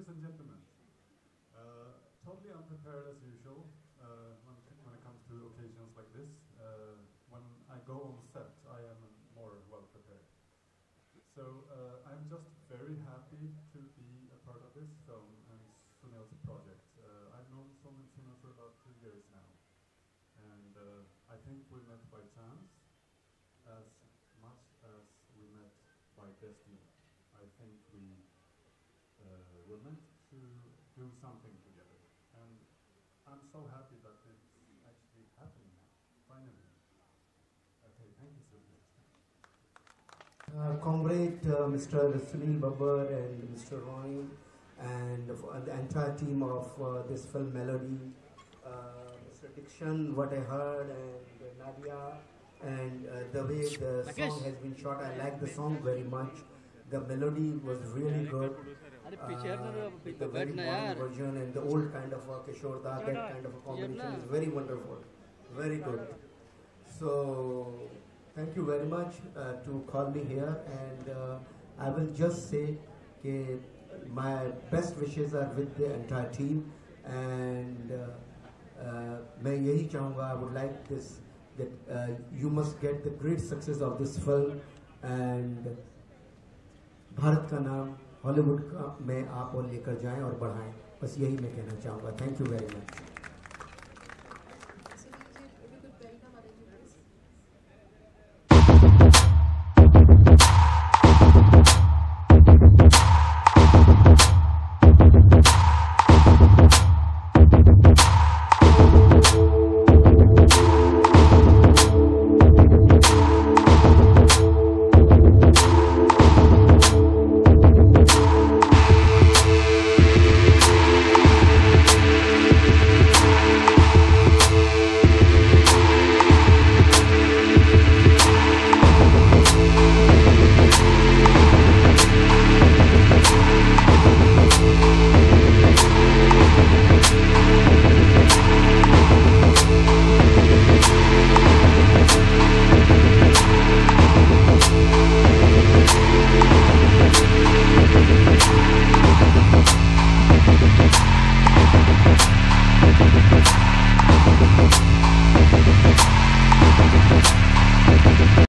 Ladies and gentlemen, uh, totally unprepared as usual uh, when, when it comes to occasions like this. Uh, when I go on set, I am more well prepared. So uh, I'm just very happy to be a part of this film and Sunil's project. Uh, I've known Sunil Sunil for about two years now, and uh, I think we met by chance as much as we met by destiny. I think we uh, were meant to do something together, and I'm so happy that it's actually happening now, finally. Okay, thank you so much. Uh, congratulate uh, Mr. Sunil Babbar and Mr. Ronnie and f- the entire team of uh, this film Melody. Uh, Mr. Dixon, what I heard, and uh, Nadia, and uh, the way the song has been shot, I like the song very much. The melody was really good अरे Uh, पीछे हटना रे, with the very बैठना modern यार version and the old kind of uh, Kishore Da, that kind of a combination is very wonderful, very good. So, thank you very much uh, to call me here, and uh, I will just say that my best wishes are with the entire team, and uh, uh, मैं यही चाहूँगा I would like this that uh, you must get the great success of this film and Bharat का नाम Hollywood का में आप और लेकर जाएँ और बढ़ाएँ। बस यही मैं कहना चाहूँगा। Thank you very much